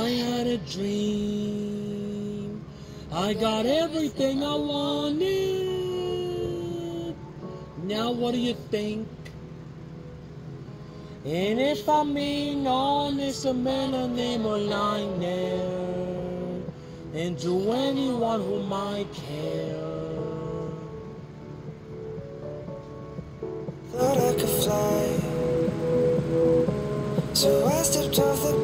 I had a dream. I got everything I wanted. Now what do you think? And if I'm being honest, a man a name a line there. And to anyone who might care. Thought I could fly. So I stepped off the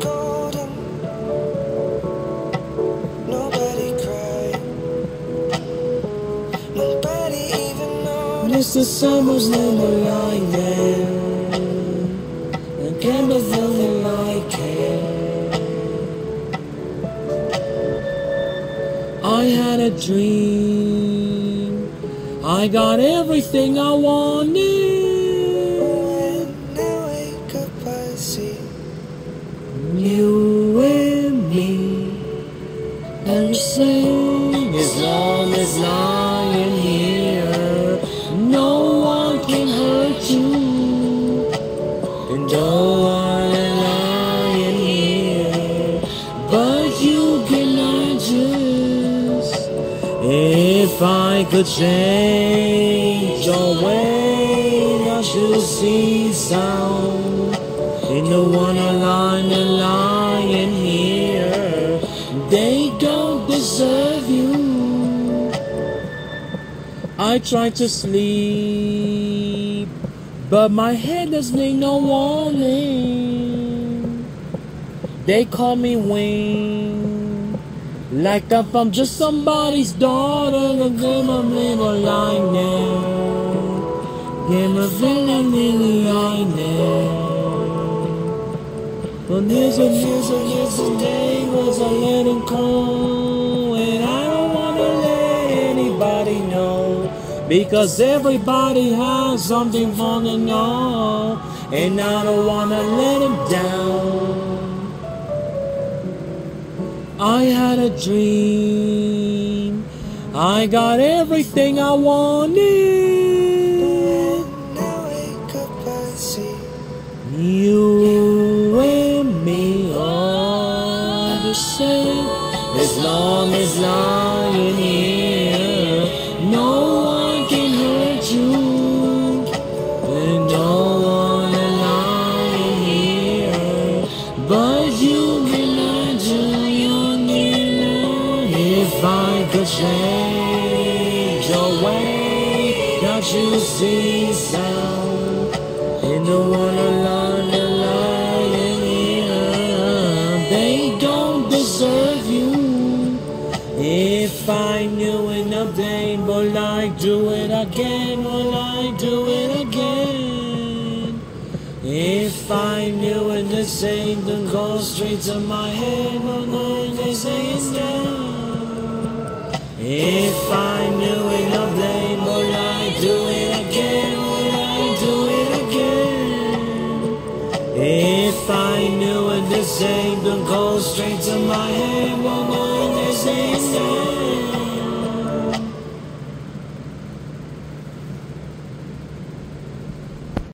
noticed. Mr. Summers there. And candles doesn't like. I had a dream. I got everything I wanted. When I see You and me. And the same And no one lying here. But you cannot just. If I could change your way, I should see sound. Ain't no one aligned and lying here. They don't deserve you. I try to sleep, but my head doesn't need no warning. They call me Wayne, like if I'm just somebody's daughter. The game of little now, game of little line now. But there's a there's a there's a day was a letting go, because everybody has something to know, and I don't wanna let them down. I had a dream, I got everything I wanted. I wake up, I see You and me are the same as long as lying I could change your way. Don't you see sound? In the one alone, the lying here, they don't deserve you. If I knew enough, they would I do it again? Will I do it again? If I knew it, the same then go straight to my head. Will I say it's down? If I knew enough, they would I do it again? Would I do it again? If I knew it, the same then go straight.